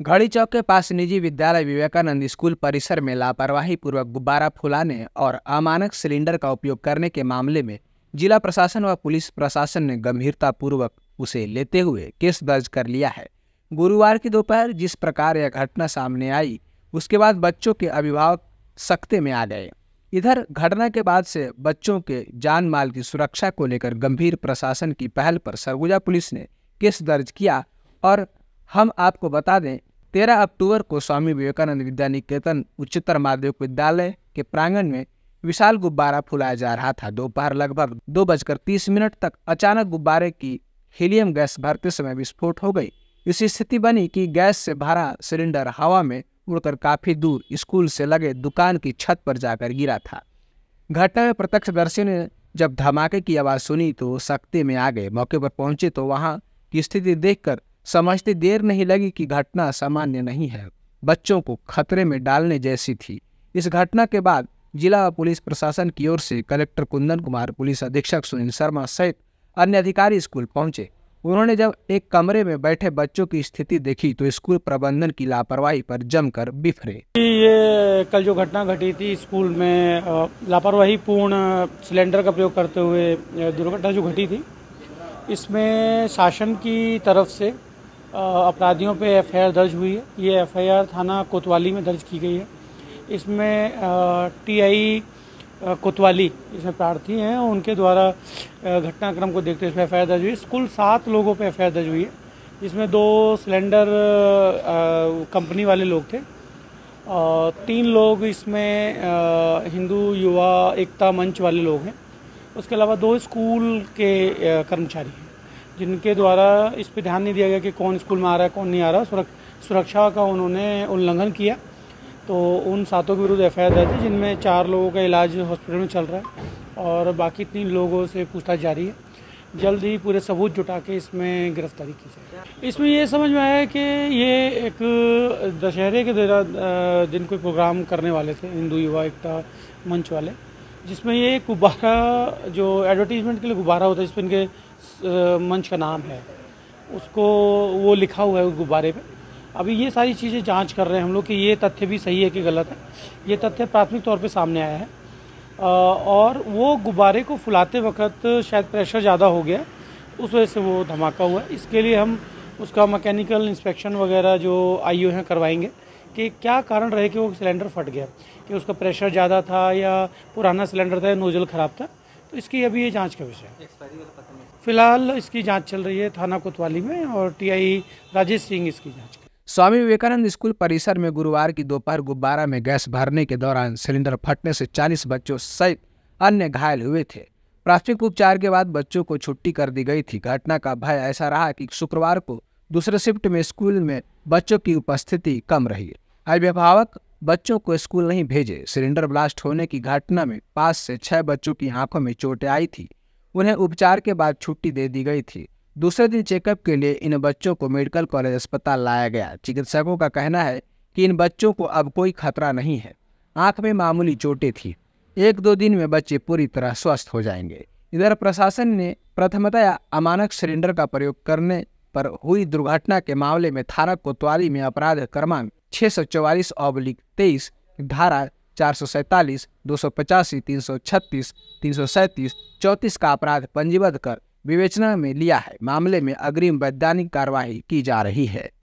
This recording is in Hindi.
घड़ी चौक के पास निजी विद्यालय विवेकानंद स्कूल परिसर में लापरवाही पूर्वक गुब्बारा फुलाने और अमानक सिलेंडर का उपयोग करने के मामले में जिला प्रशासन व पुलिस प्रशासन ने गंभीरता पूर्वक उसे लेते हुए केस दर्ज कर लिया है। गुरुवार की दोपहर जिस प्रकार यह घटना सामने आई, उसके बाद बच्चों के अभिभावक सख्ते में आ गए। इधर घटना के बाद से बच्चों के जान माल की सुरक्षा को लेकर गंभीर प्रशासन की पहल पर सरगुजा पुलिस ने केस दर्ज किया और हम आपको बता दें, तेरह अक्टूबर को स्वामी विवेकानंद विद्या निकेतन उच्चतर माध्यमिक विद्यालय के प्रांगण में विशाल गुब्बारा फुलाया जा रहा था। दोपहर लगभग दो बजकर तीस मिनट तक अचानक गुब्बारे की हीलियम गैस भरते समय विस्फोट हो गई। इस स्थिति बनी कि गैस से भरा सिलेंडर हवा में उड़कर काफ़ी दूर स्कूल से लगे दुकान की छत पर जाकर गिरा था। घटना में प्रत्यक्षदर्शी ने जब धमाके की आवाज़ सुनी तो सख्ते में आ गए। मौके पर पहुँचे तो वहाँ की स्थिति देखकर समझते देर नहीं लगी कि घटना सामान्य नहीं है। बच्चों को खतरे में डालने जैसी थी। इस घटना के बाद जिला पुलिस प्रशासन की ओर से कलेक्टर कुंदन कुमार, पुलिस अधीक्षक सुनील शर्मा सहित अन्य अधिकारी स्कूल पहुँचे। उन्होंने जब एक कमरे में बैठे बच्चों की स्थिति देखी तो स्कूल प्रबंधन की लापरवाही पर जमकर बिफरे ये कल जो घटना घटी थी स्कूल में लापरवाही पूर्ण सिलेंडर का प्रयोग करते हुए दुर्घटना जो घटी थी, इसमें शासन की तरफ़ से अपराधियों पे एफआईआर दर्ज हुई है। ये एफआईआर थाना कोतवाली में दर्ज की गई है। इसमें टीआई कोतवाली इसमें प्रार्थी हैं। उनके द्वारा घटनाक्रम को देखते हुए एफ़ दर्ज हुई कुल सात लोगों पे एफ़ दर्ज हुई है। इसमें दो सिलेंडर कंपनी वाले लोग थे। तीन लोग इसमें हिंदू युवा एकता मंच वाले लोग हैं। उसके अलावा दो स्कूल के कर्मचारी हैं। जिनके द्वारा इस पर ध्यान नहीं दिया गया कि कौन स्कूल में आ रहा है, कौन नहीं आ रहा सुरक्षा का उन्होंने उल्लंघन किया। तो उन सातों के विरुद्ध एफ़ आई है, जिनमें चार लोगों का इलाज हॉस्पिटल में चल रहा है और बाकी तीन लोगों से पूछताछ जारी है। जल्द ही पूरे सबूत जुटा के इसमें गिरफ्तारी की जाए इसमें ये समझ में आया कि ये एक दशहरे के दिन कोई प्रोग्राम करने वाले थे, हिंदू युवा एकता मंच वाले। जिसमें ये गुब्बारा, जो एडवर्टीजमेंट के लिए गुब्बारा होता है जिसमें इनके मंच का नाम है, उसको वो लिखा हुआ है उस गुब्बारे पे। अभी ये सारी चीज़ें जाँच कर रहे हैं हम लोग कि ये तथ्य भी सही है कि गलत है। ये तथ्य प्राथमिक तौर पे सामने आया है। और वो गुब्बारे को फुलाते वक्त शायद प्रेशर ज़्यादा हो गया, उस वजह से वो धमाका हुआ। इसके लिए हम उसका मैकेनिकल इंस्पेक्शन वगैरह जो आई हैं करवाएँगे। कि क्या कारण रहे कि वो सिलेंडर फट गया? कि उसका प्रेशर ज़्यादा था या पुराना सिलेंडर था या नोजल ख़राब था? तो इसकी अभी ये जाँच का विषय है। फ़िलहाल इसकी जाँच चल रही है थाना कोतवाली में और टीआई राजेश सिंह इसकी जाँच स्वामी विवेकानंद स्कूल परिसर में गुरुवार की दोपहर गुब्बारा में गैस भरने के दौरान सिलेंडर फटने से 40 बच्चों सहित अन्य घायल हुए थे। प्राथमिक उपचार के बाद बच्चों को छुट्टी कर दी गई थी। घटना का भय ऐसा रहा कि शुक्रवार को दूसरे शिफ्ट में स्कूल में बच्चों की उपस्थिति कम रही अभिभावक बच्चों को स्कूल नहीं भेजे। सिलेंडर ब्लास्ट होने की घटना में पाँच से छह बच्चों की आँखों में चोटें आई थी। उन्हें उपचार के बाद छुट्टी दे दी गई थी। दूसरे दिन चेकअप के लिए इन बच्चों को मेडिकल कॉलेज अस्पताल लाया गया। चिकित्सकों का कहना है कि इन बच्चों को अब कोई खतरा नहीं है। आँख में मामूली चोटें थी। एक दो दिन में बच्चे पूरी तरह स्वस्थ हो जाएँगे। इधर प्रशासन ने प्रथमतया अमानक सिलेंडर का प्रयोग करने पर हुई दुर्घटना के मामले में थाना कोतवाली में अपराध क्रमांक छह सौ चौवालीस ऑब्लिक तेईस, धारा चार सौ सैंतालीस, दो सौ पचासी, तीन सौ छत्तीस, तीन सौ सैंतीस, चौंतीस का अपराध पंजीबद्ध कर विवेचना में लिया है। मामले में अग्रिम वैधानिक कार्यवाही की जा रही है।